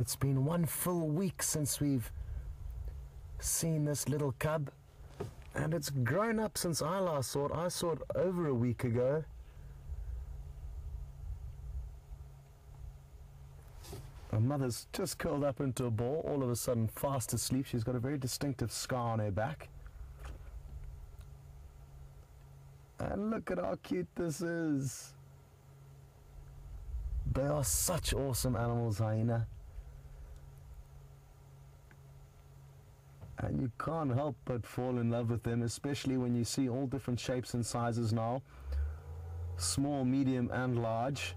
It's been one full week since we've seen this little cub, and it's grown up since I last saw it. I saw it over a week ago. Her mother's just curled up into a ball, all of a sudden fast asleep. She's got a very distinctive scar on her back. And look at how cute this is. They are such awesome animals, hyena. And you can't help but fall in love with them, especially when you see all different shapes and sizes now small, medium, and large.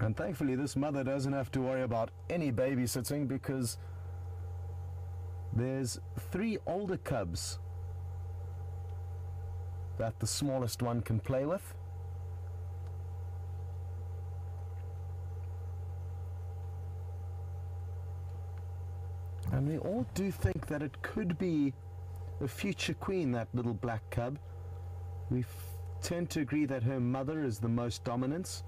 And thankfully, this mother doesn't have to worry about any babysitting because there's three older cubs that the smallest one can play with. And we all do think that it could be a future queen, that little black cub. We tend to agree that her mother is the most dominant.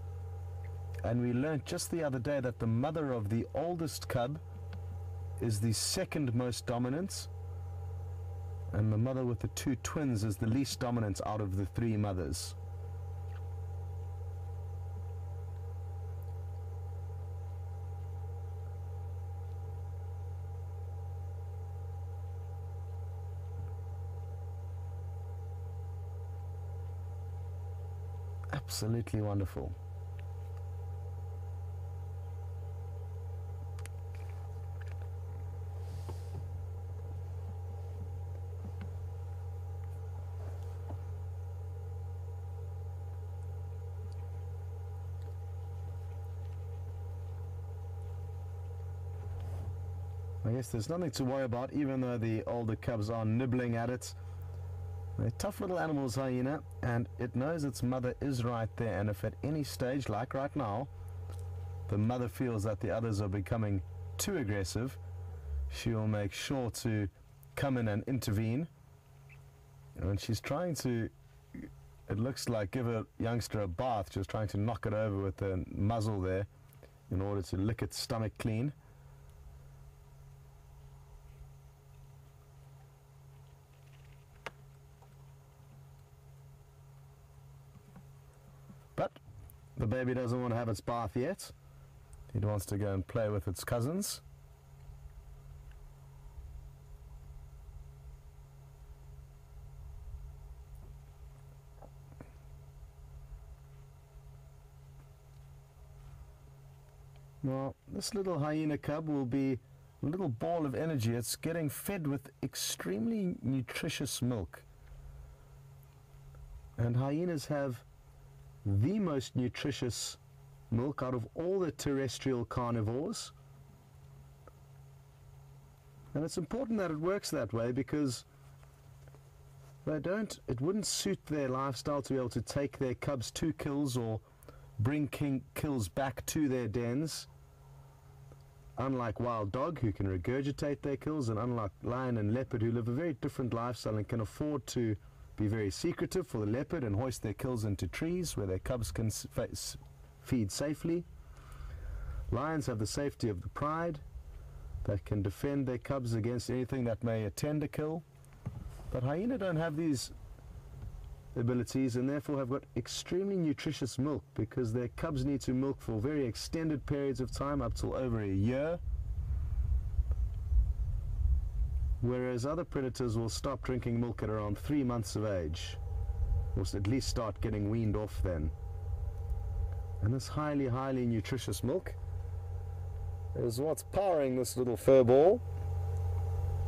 And we learned just the other day that the mother of the oldest cub is the second most dominant. And the mother with the two twins is the least dominant out of the three mothers. Absolutely wonderful. I guess there's nothing to worry about, even though the older cubs are nibbling at it. They're tough little animals, hyena, and it knows its mother is right there. And if at any stage, like right now, the mother feels that the others are becoming too aggressive, she will make sure to come in and intervene. And she's trying to, it looks like, give a youngster a bath. She's trying to knock it over with the muzzle there in order to lick its stomach clean. But the baby doesn't want to have its bath yet. It wants to go and play with its cousins. Well, this little hyena cub will be a little ball of energy. It's getting fed with extremely nutritious milk. And hyenas have the most nutritious milk out of all the terrestrial carnivores. And it's important that it works that way because they don't, it wouldn't suit their lifestyle to be able to take their cubs to kills or bring king kills back to their dens. Unlike wild dog, who can regurgitate their kills, and unlike lion and leopard, who live a very different lifestyle and can afford to be very secretive for the leopard and hoist their kills into trees where their cubs can feed safely. Lions have the safety of the pride that can defend their cubs against anything that may attend a kill. But hyena don't have these abilities and therefore have got extremely nutritious milk because their cubs need to milk for very extended periods of time up till over a year whereas other predators will stop drinking milk at around three months of age or at least start getting weaned off then and this highly highly nutritious milk is what's powering this little fur ball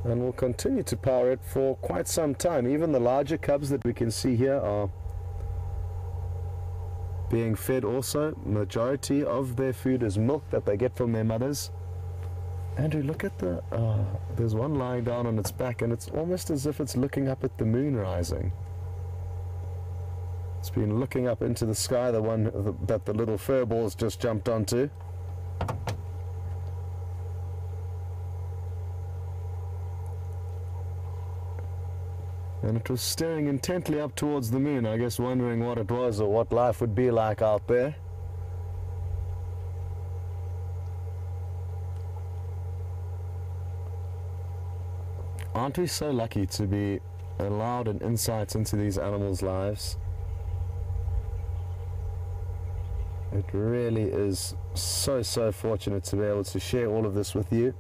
and will continue to power it for quite some time. Even the larger cubs that we can see here are being fed also. Majority of their food is milk that they get from their mothers. Andrew, look at the, uh, there's one lying down on its back and it's almost as if it's looking up at the moon rising. It's been looking up into the sky, the one that the little fur balls just jumped onto. and it was staring intently up towards the moon, I guess wondering what it was or what life would be like out there. Aren't we so lucky to be allowed an insight into these animals' lives? It really is so, so fortunate to be able to share all of this with you.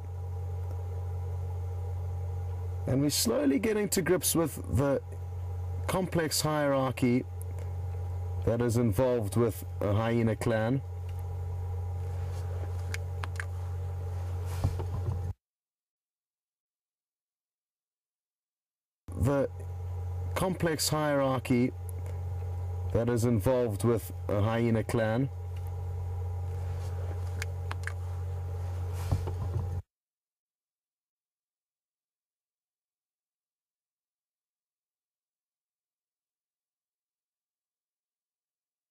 And we're slowly getting to grips with the complex hierarchy that is involved with a hyena clan. The complex hierarchy that is involved with a hyena clan.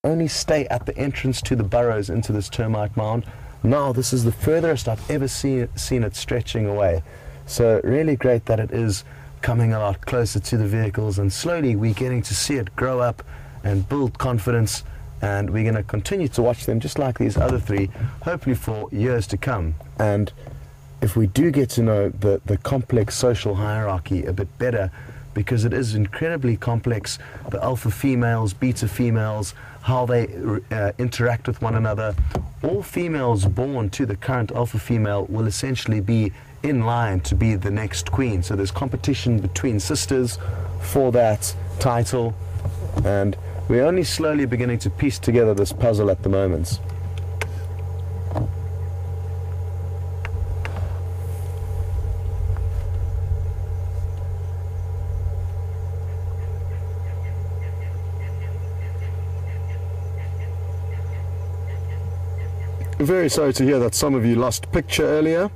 only stay at the entrance to the burrows into this termite mound. Now this is the furthest I've ever seen it, seen it stretching away. So really great that it is coming a lot closer to the vehicles and slowly we're getting to see it grow up and build confidence and we're going to continue to watch them just like these other three, hopefully for years to come. And if we do get to know the, the complex social hierarchy a bit better, because it is incredibly complex, the alpha females, beta females, how they uh, interact with one another. All females born to the current alpha female will essentially be in line to be the next queen. So there's competition between sisters for that title, and we're only slowly beginning to piece together this puzzle at the moment. Very sorry to hear that some of you lost picture earlier.